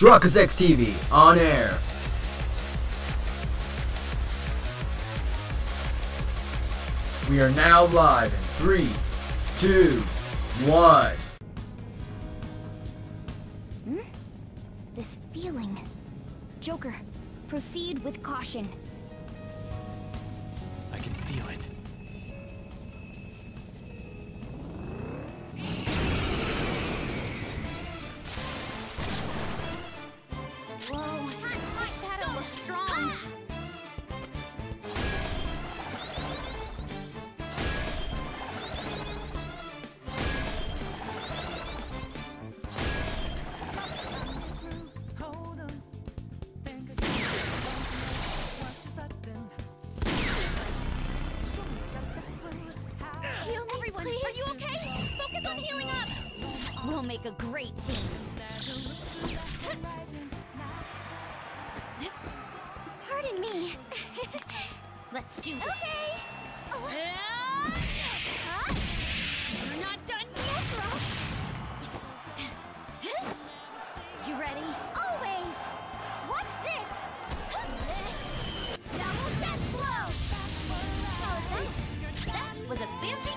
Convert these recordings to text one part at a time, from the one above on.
Truckers X TV on air. We are now live in three, two, one. Hmm? This feeling. Joker, proceed with caution. I can feel it. Make a great team. Pardon me. Let's do this. Okay. Huh? You're not done yet, Rock. You ready? Always. Watch this. Double death blow. That was a fancy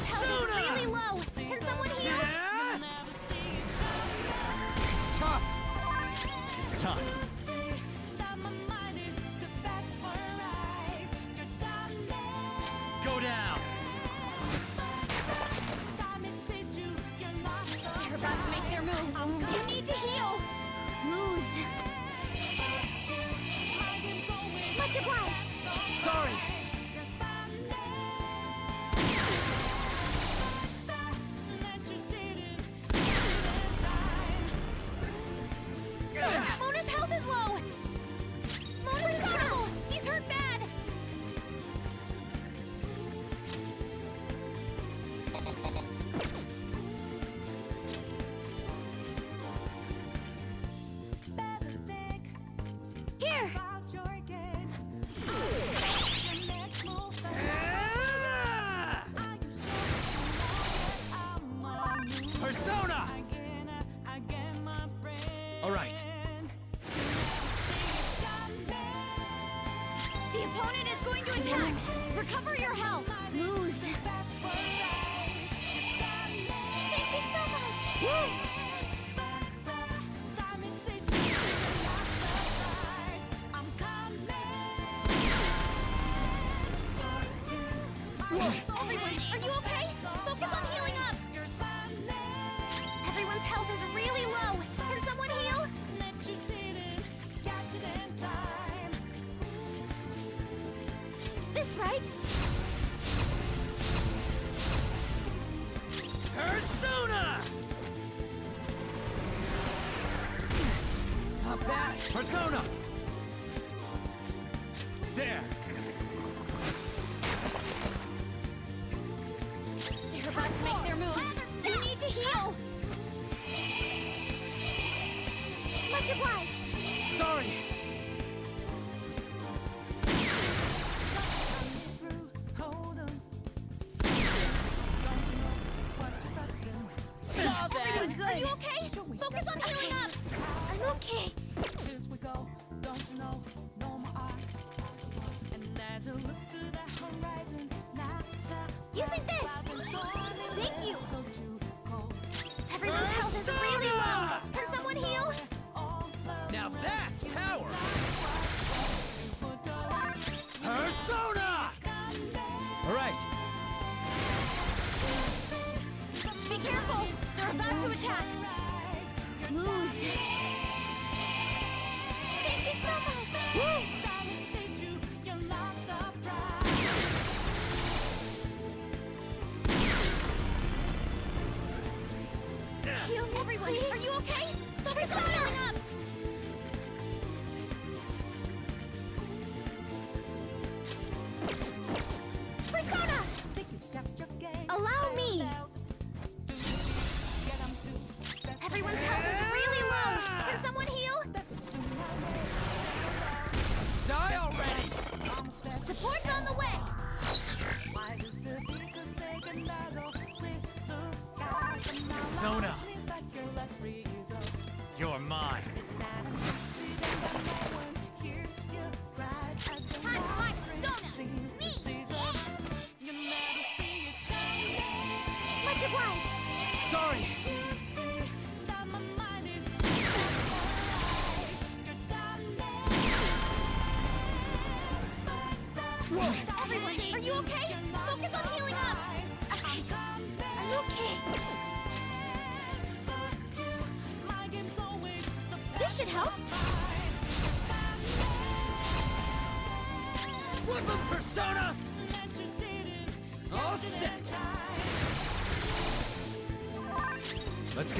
Everyone's health is really low. Can someone heal? It's tough. It's time. All right. The opponent is going to attack. Recover your health. Lose. Thank you so much. Everyone, are you okay? Focus on Persona. You're mine.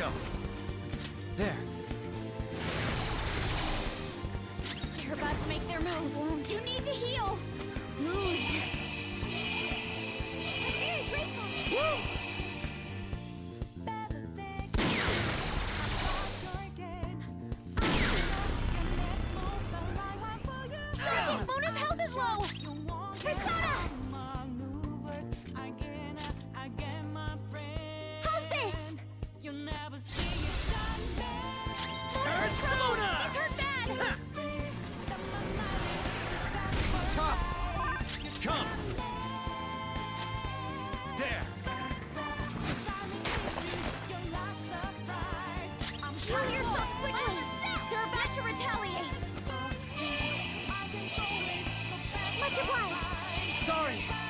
go. There. They're about to make their move. You need to heal. Move. I'm very grateful. Woo! sorry.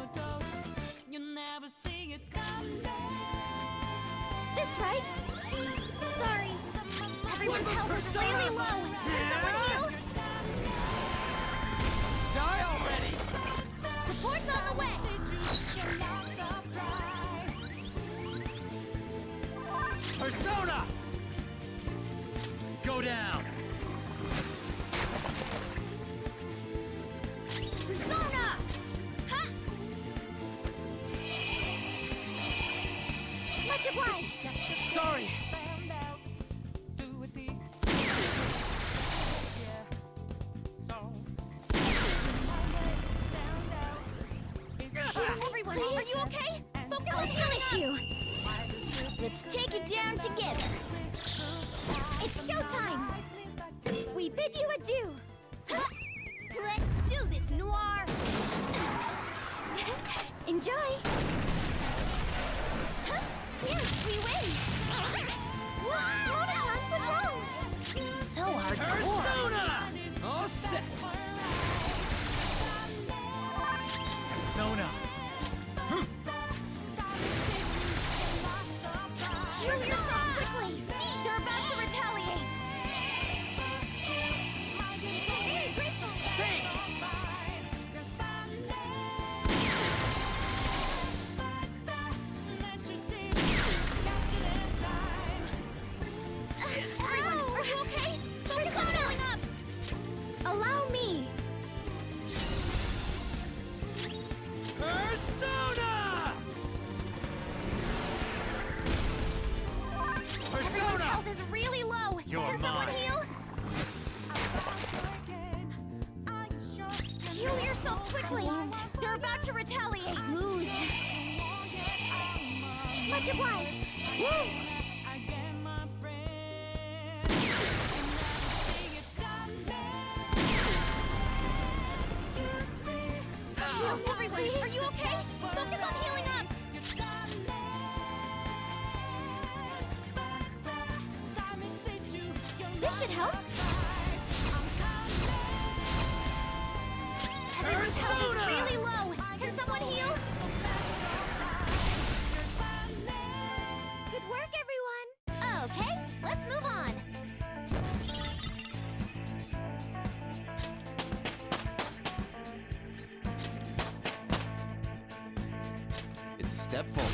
Everyone's health is really low. Yeah. Can someone heal? Die already! Support's on the way! Persona! Go down! Enjoy! Huh? Yes, we win! What? Mona-chan, what's wrong? Allow me! Persona! Persona! Everyone's health is really low! You're Can someone heal? Heal yourself quickly! They're about to retaliate! Lose! Much obliged! Woo! Everyone, are you okay? Focus on healing up. This should help. It's a step forward.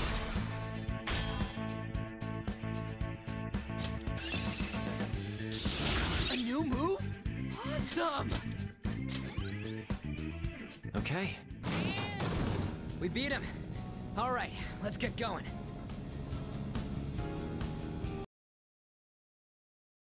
A new move? Awesome! Okay. We beat him. All right, let's get going.